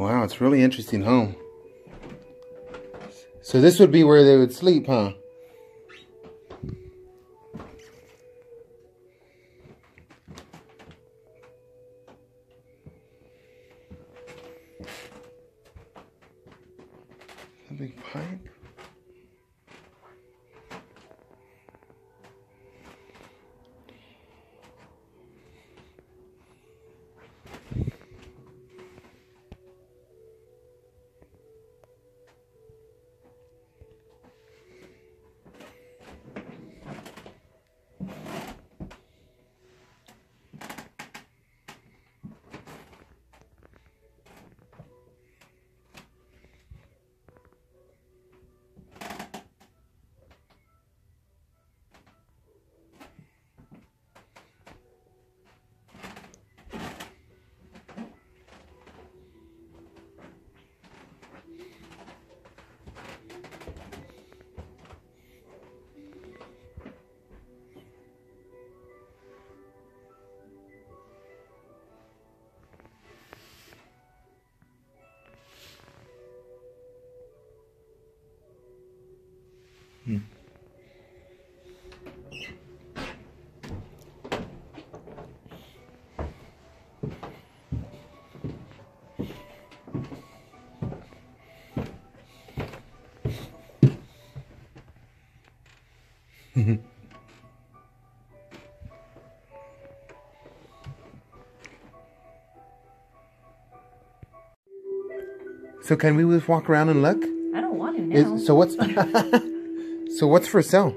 Wow, it's really interesting home. So this would be where they would sleep, huh? A big pipe. Hmm. So can we just walk around and look? I don't want to Is- now. so what's so what's for sale?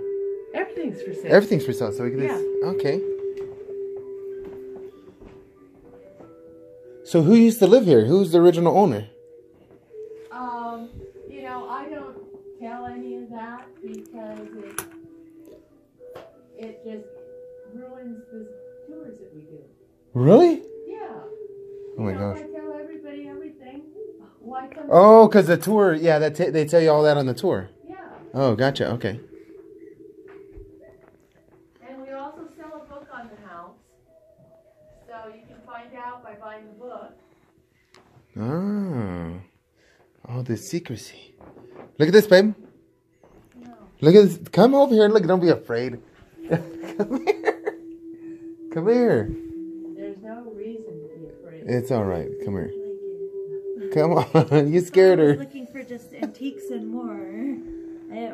Everything's for sale. Everything's for sale. So we can just okay. So who used to live here? Who's the original owner? Um, you know, I don't tell any of that because it it just ruins the tours that we do. Really? Yeah. Oh my You know, gosh. I tell everybody everything. Why come? Oh, because the tour. Yeah, that they tell you all that on the tour. Yeah. Oh, gotcha. Okay. And we also sell a book on the house, so you can find out by buying the book. Oh. All the secrecy. Look at this, babe. No. Look at this. Come over here and look. Don't be afraid. Come here. Come here. There's no reason to be afraid. It's all right. Come here. Come on. you scared I was her. looking for just antiques and more. I,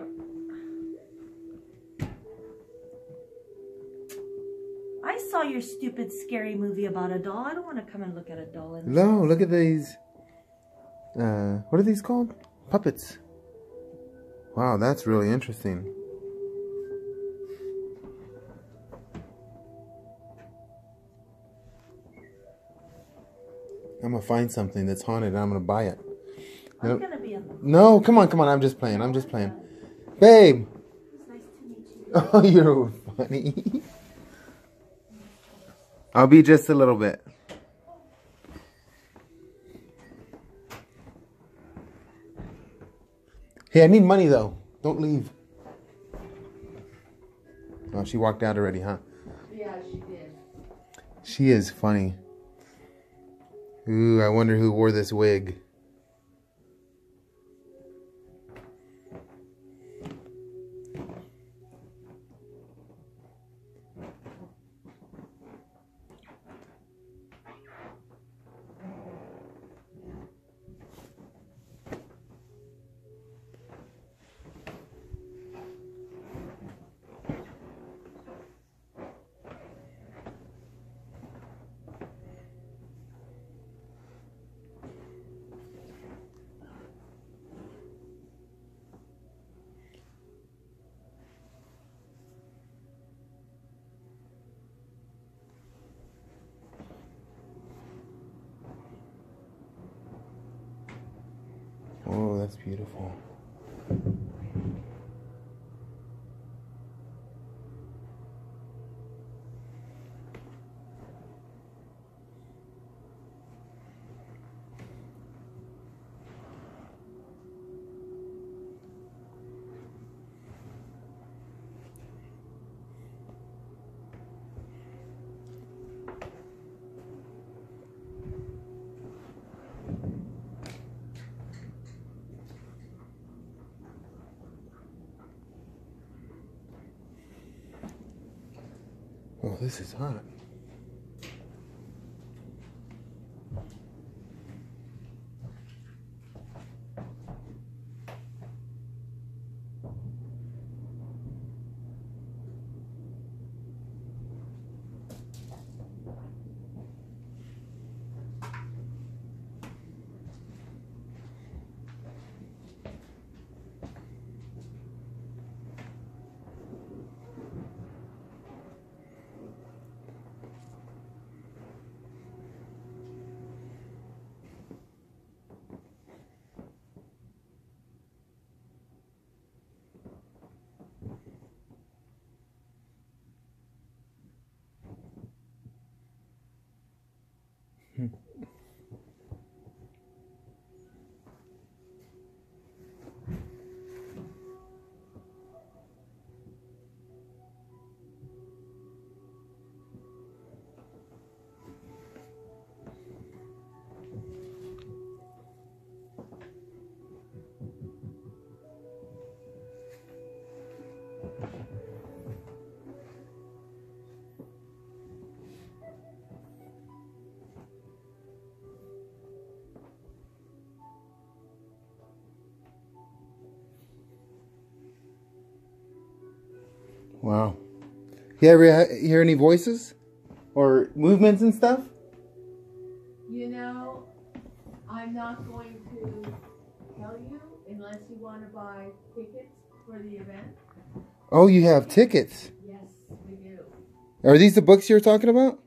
I saw your stupid scary movie about a doll. I don't want to come and look at a doll. And No, look at these. Uh, what are these called? Puppets. Wow, that's really interesting. I'm gonna find something that's haunted and I'm gonna buy it. I'm Nope. gonna be a. No, come on, come on. I'm just playing. I'm just playing. Babe. nice you. Oh, you're funny. I'll be just a little bit. Hey, I need money though. Don't leave. Oh, she walked out already, huh? Yeah, she did. She is funny. Ooh, I wonder who wore this wig. That's beautiful. This is hot. Hmm. Wow. You ever hear any voices or movements and stuff? You know, I'm not going to tell you unless you want to buy tickets for the event. Oh, you have tickets. Yes, we do. Are these the books you're talking about?